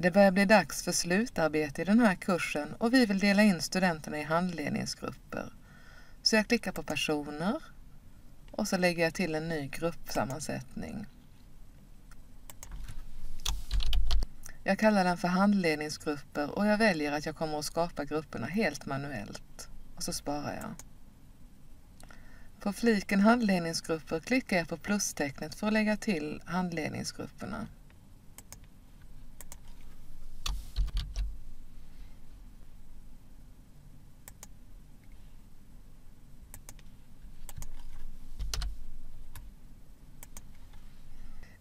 Det börjar bli dags för slutarbete i den här kursen och vi vill dela in studenterna i handledningsgrupper. Så jag klickar på personer och så lägger jag till en ny gruppsammansättning. Jag kallar den för handledningsgrupper och jag väljer att jag kommer att skapa grupperna helt manuellt. Och så sparar jag. På fliken handledningsgrupper klickar jag på plustecknet för att lägga till handledningsgrupperna.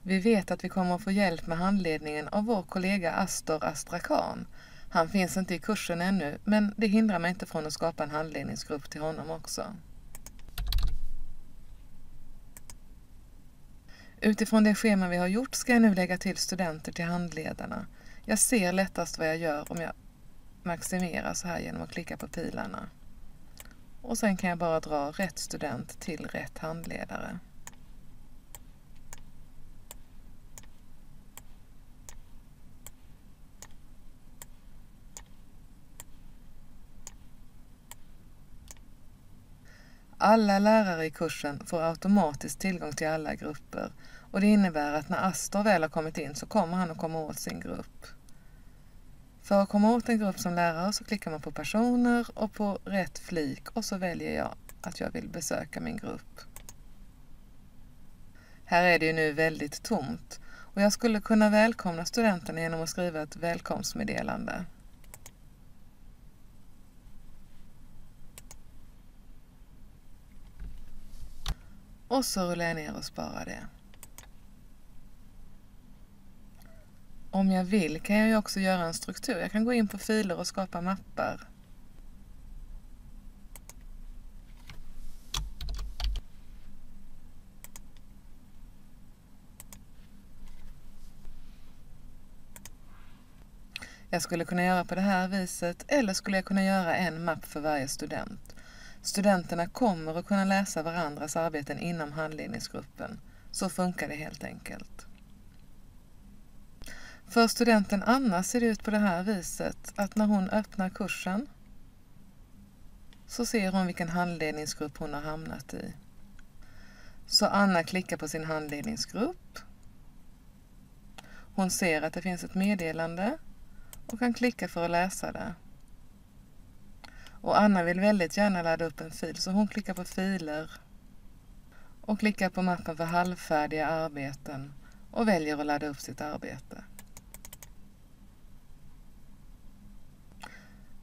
Vi vet att vi kommer att få hjälp med handledningen av vår kollega Astor Astrakan. Han finns inte i kursen ännu, men det hindrar mig inte från att skapa en handledningsgrupp till honom också. Utifrån det schema vi har gjort ska jag nu lägga till studenter till handledarna. Jag ser lättast vad jag gör om jag maximerar så här genom att klicka på pilarna. Och sen kan jag bara dra rätt student till rätt handledare. Alla lärare i kursen får automatiskt tillgång till alla grupper och det innebär att när Astor väl har kommit in så kommer han att komma åt sin grupp. För att komma åt en grupp som lärare så klickar man på personer och på rätt flik och så väljer jag att jag vill besöka min grupp. Här är det ju nu väldigt tomt och jag skulle kunna välkomna studenterna genom att skriva ett välkomstmeddelande. Och så rullar jag ner och sparar det. Om jag vill kan jag ju också göra en struktur. Jag kan gå in på filer och skapa mappar. Jag skulle kunna göra på det här viset eller skulle jag kunna göra en mapp för varje student. Studenterna kommer att kunna läsa varandras arbeten inom handledningsgruppen. Så funkar det helt enkelt. För studenten Anna ser det ut på det här viset att när hon öppnar kursen så ser hon vilken handledningsgrupp hon har hamnat i. Så Anna klickar på sin handledningsgrupp. Hon ser att det finns ett meddelande och kan klicka för att läsa det. Och Anna vill väldigt gärna ladda upp en fil så hon klickar på filer och klickar på mappen för halvfärdiga arbeten och väljer att ladda upp sitt arbete.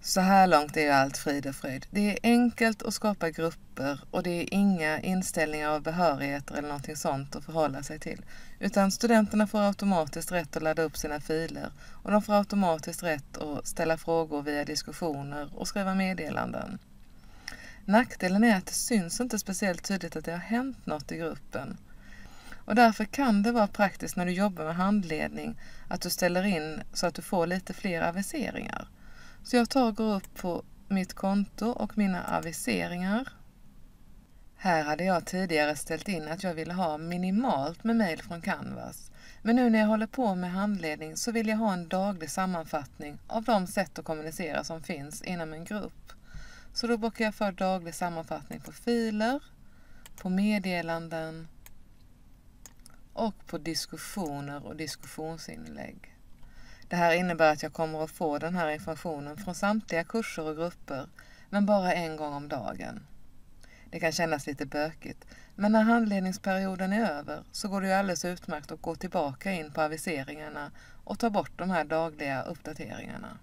Så här långt är ju allt frid och fröjd. Det är enkelt att skapa grupper och det är inga inställningar av behörigheter eller någonting sånt att förhålla sig till. Utan studenterna får automatiskt rätt att ladda upp sina filer och de får automatiskt rätt att ställa frågor via diskussioner och skriva meddelanden. Nackdelen är att det syns inte speciellt tydligt att det har hänt något i gruppen. Och därför kan det vara praktiskt när du jobbar med handledning att du ställer in så att du får lite fler aviseringar. Så jag tar och går upp på mitt konto och mina aviseringar. Här hade jag tidigare ställt in att jag ville ha minimalt med mejl från Canvas. Men nu när jag håller på med handledning så vill jag ha en daglig sammanfattning av de sätt att kommunicera som finns inom en grupp. Så då bockar jag för daglig sammanfattning på filer, på meddelanden och på diskussioner och diskussionsinlägg. Det här innebär att jag kommer att få den här informationen från samtliga kurser och grupper, men bara en gång om dagen. Det kan kännas lite bökigt, men när handledningsperioden är över så går det ju alldeles utmärkt att gå tillbaka in på aviseringarna och ta bort de här dagliga uppdateringarna.